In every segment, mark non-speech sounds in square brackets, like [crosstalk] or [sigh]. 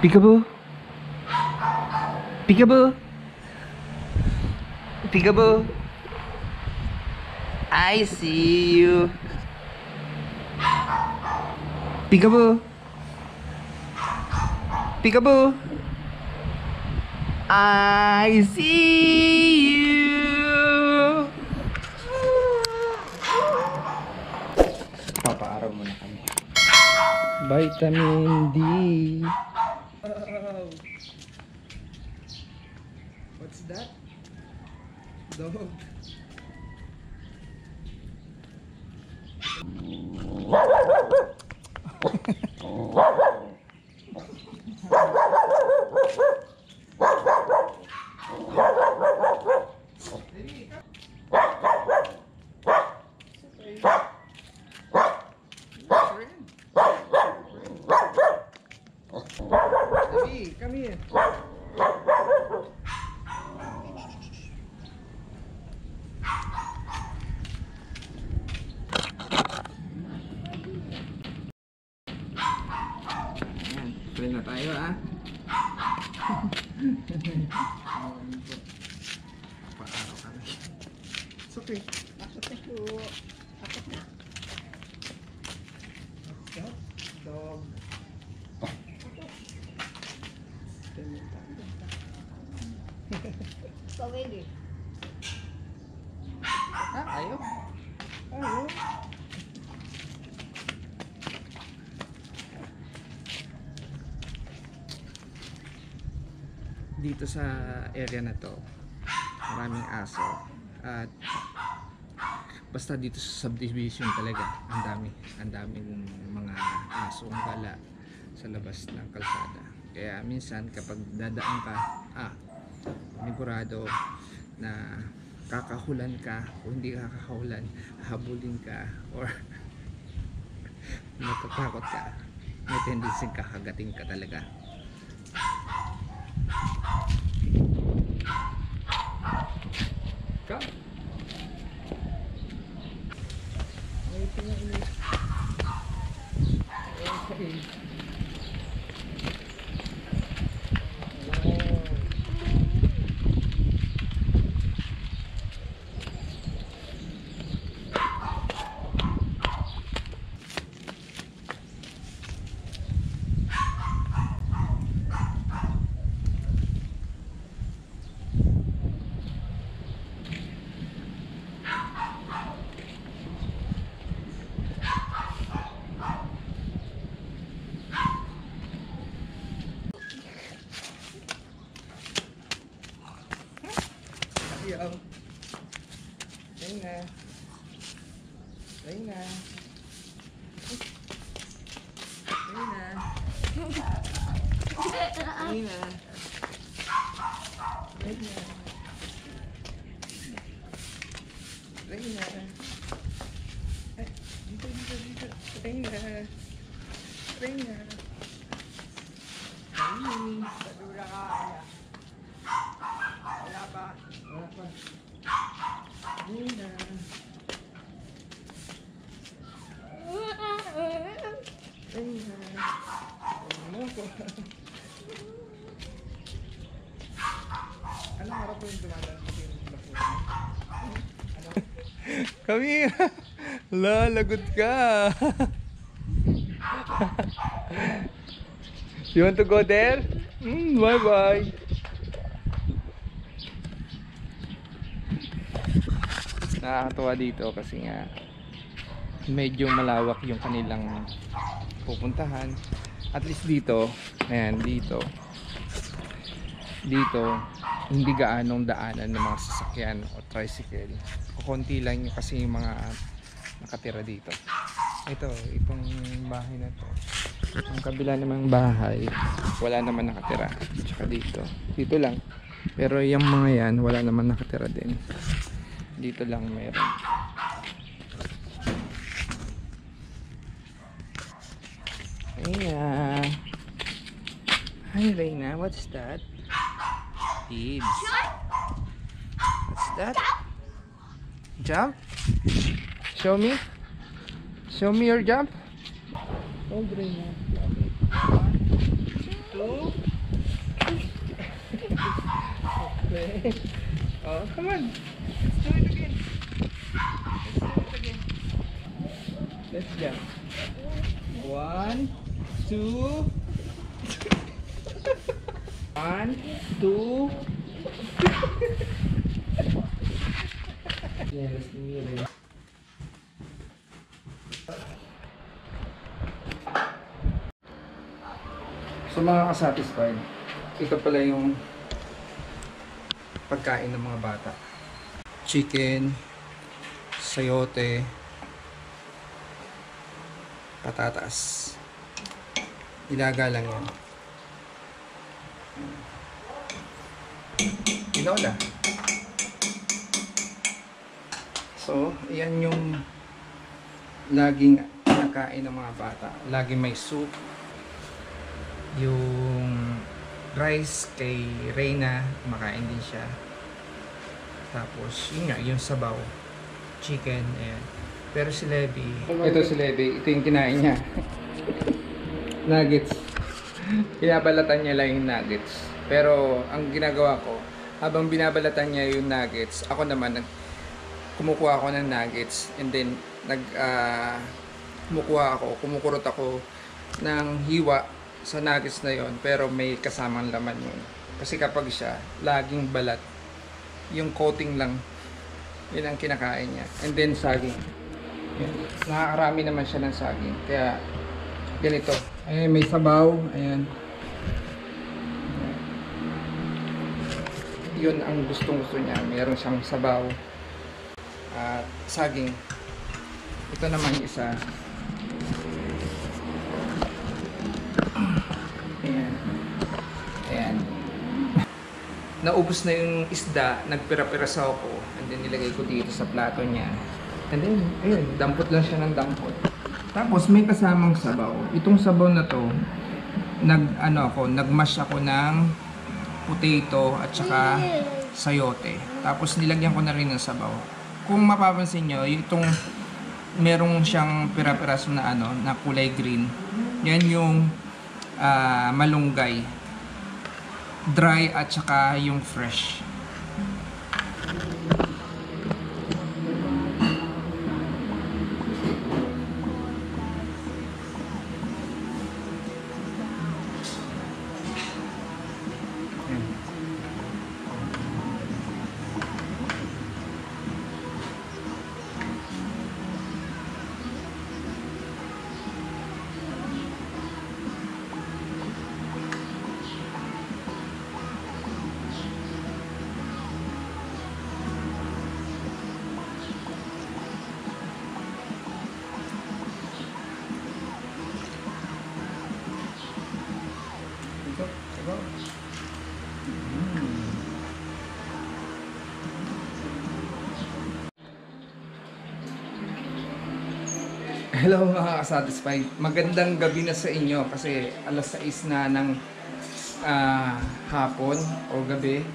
Peekaboo. Peekaboo. Peekaboo. I see you. Peekaboo. Peekaboo. I see you. Papaaraw muna kami. Vitamin D. What's that? Dog. Play na tayo ah. Paaraw kami. It's okay. What's that? Dog. Pawili. Ah, ayaw. Dito sa area na to, maraming aso. At basta dito sa subdivision talaga, ang dami, ang daming mga aso ang gala sa labas ng kalsada. Kaya minsan kapag dadaan ka, ah, panigurado na kakahulan ka o hindi ka kakahulan, habulin ka or [laughs] matatakot ka, may tendency kakagating ka talaga. Ayaw. Reyna. Reyna. Reyna. Reyna. Reyna. Reyna. Eh, dito, dito, dito. Reyna. Reyna. Reyna. Padura ka, Aya. Wala pa. Wala pa. Reyna. Reyna. Ano ko? Anong araw yung dumadaan sa yung? Come here. La, lagot ka. you want to go there? Mm, bye Nakakatuwa dito kasi nga medyo malawak yung kanilang pupuntahan. At least dito, ayan, dito. Dito, hindi gaanong daanan ng mga sasakyan o tricycle. Konti lang yung kasi yung mga nakatira dito. Ito, itong bahay na to. Ang kabila namang bahay, wala naman nakatira. Tsaka dito. Dito lang. Pero yung mga yan, wala naman nakatira din. Dito lang meron. Reyna. Hi Reyna, what's that? Kids. What's that? Jump? Show me. Show me your jump. Hold Reyna. Two. [laughs] okay. Oh, come on. Let's do it again. Let's do it again. Let's go. One, two. One, two. yeah, let's do it. So ito pala yung pagkain ng mga bata. Chicken, sayote, patatas. Ilaga lang yan. Tinola. So, yan yung laging nakain ng mga bata. Laging may soup, yung rice kay Reyna, makain din siya. Tapos, yun nga, yung sabaw, chicken, ayan. Pero si Levi, ito si Levi, ito yung kinain niya. [laughs] nuggets. Binabalatan niya lang yung nuggets. Pero, ang ginagawa ko, habang binabalatan niya yung nuggets, ako naman, nag, kumukuha ako ng nuggets and then nag ah, kumukuha ako, kumukurot ako ng hiwa sa nuggets na yon pero may kasamang laman yun. Kasi kapag siya, laging balat, yung coating lang, yun ang kinakain niya. And then saging. Yan. Nakakarami naman siya ng saging. Kaya, ganito. Ayan, may sabaw. Ayan. Yun ang gustong gusto niya. Meron siyang sabaw. At saging. Ito naman yung isa. Ayan. Ayan. [laughs] Naubos na yung isda, nagpira-pirasaw ko, and then nilagay ko dito sa plato niya. And then, ayun, dampot lang siya ng dampot. Tapos may kasamang sabaw. Itong sabaw na to, nag ano ako, nagmash ako ng potato at saka sayote. Tapos nilagyan ko na rin ng sabaw. Kung mapapansin nyo, itong merong siyang pira-piraso na ano, na kulay green. Yan yung ah, malunggay. Dry at saka yung fresh. Hello mga satisfied. Magandang gabi na sa inyo kasi alas 6 na ng ah, hapon o gabi.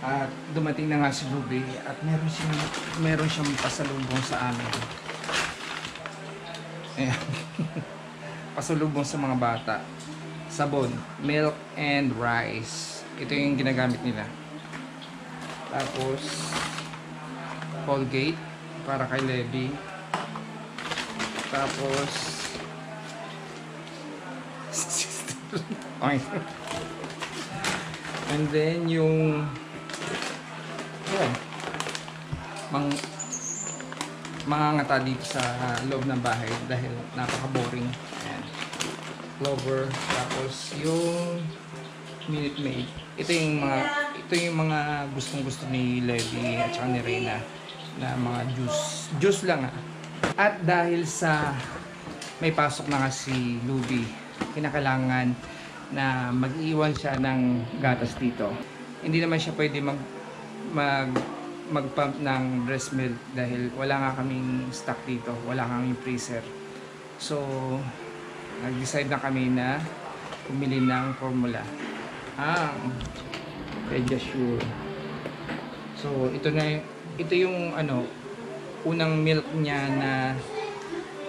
At dumating na nga si Ruby at meron siyang meron siyang pasalubong sa amin. Ayan. [laughs] pasalubong sa mga bata. Sabon, milk and rice. Ito yung ginagamit nila. Tapos Colgate para kay Levi. Tapos Okay. And then yung yeah, mang mga ngata dito sa loob ng bahay dahil napaka-boring. Ayan. Clover. Tapos yung Minute Maid. Ito yung mga ito yung mga gustong gusto ni Levi at saka ni Reyna na mga juice. Juice lang ah. At dahil sa may pasok na nga si Luby, kinakailangan na mag-iwan siya ng gatas dito. Hindi naman siya pwede mag mag mag-pump ng breast milk dahil wala nga kaming stock dito, wala kaming freezer. So, nag-decide na kami na pumili ng formula. Ah, Pediasure. So, ito na ito yung ano, unang milk niya na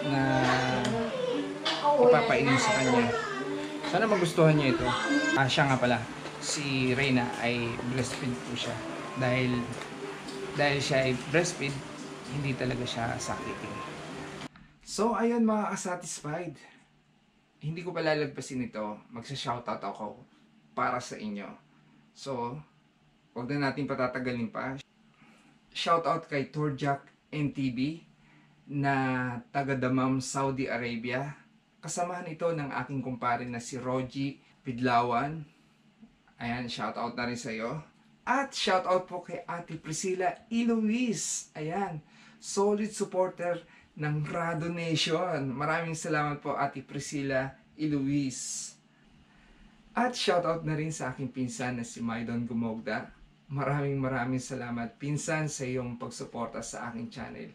na ipapainom sa kanya. Sana magustuhan niyo ito. Ah, siya nga pala. Si Reyna ay breastfeed po siya. Dahil dahil siya ay breastfeed, hindi talaga siya sakitin. So, ayun mga satisfied Hindi ko pala lagpasin ito. Magsa-shoutout ako para sa inyo. So, wag na natin patatagalin pa. Shoutout kay Turjak NTB na taga Damam, Saudi Arabia. Kasamahan ito ng aking kumpare na si Roji Pidlawan. Ayan, shoutout na rin sa iyo. At shoutout po kay Ate Priscilla Iluis. Ayan, solid supporter ng Rado Nation. Maraming salamat po Ate Priscilla Iluis. At shoutout na rin sa aking pinsan na si Maidon Gumogda. Maraming maraming salamat pinsan sa iyong pagsuporta sa aking channel.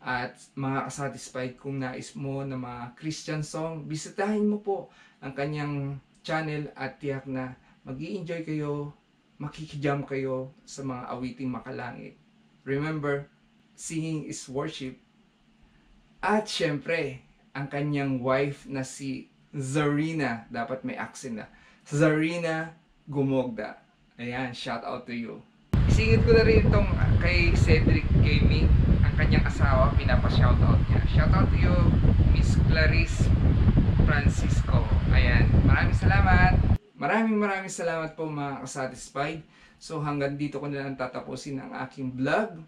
At mga kasatisfied kung nais mo na mga Christian song, bisitahin mo po ang kanyang channel at tiyak na mag enjoy kayo, makikijam kayo sa mga awiting makalangit. Remember, singing is worship. At syempre, ang kanyang wife na si Zarina, dapat may accent na, Zarina Gumogda. Ayan, shout out to you. Isingit ko na rin itong kay Cedric Gaming, ang kanyang asawa, pinapa-shoutout niya. Shoutout to you, Miss Clarice Francisco. Ayan, maraming salamat. Maraming maraming salamat po mga kasatisfied. So hanggang dito ko na lang tatapusin ang aking vlog.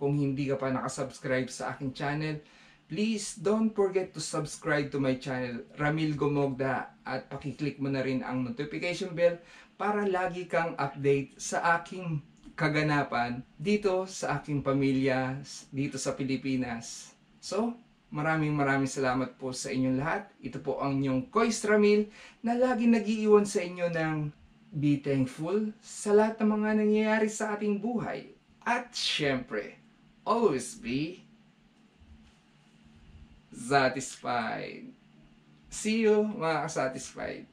Kung hindi ka pa nakasubscribe sa aking channel, please don't forget to subscribe to my channel, Ramil Gomogda, at pakiclick mo na rin ang notification bell para lagi kang update sa aking kaganapan dito sa aking pamilya, dito sa Pilipinas. So, maraming maraming salamat po sa inyong lahat. Ito po ang inyong Kois Ramil na lagi nagiiwan sa inyo ng be thankful sa lahat ng mga nangyayari sa ating buhay. At syempre, always be satisfied. See you, mga kasatisfied.